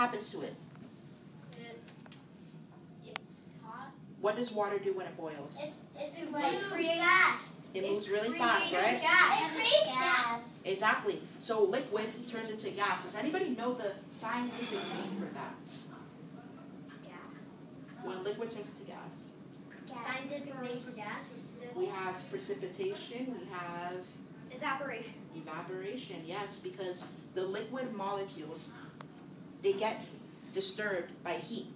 happens to it? It, it's hot. What does water do when it boils? It's it's It like moves creates fast. It it moves really creates fast, right? Gas. It creates gas. Exactly. So liquid turns into gas. Does anybody know the scientific name for that? Gas. When liquid turns into gas. Scientific name for gas. We have precipitation, we have Evaporation. evaporation, yes, because the liquid molecules they get disturbed by heat.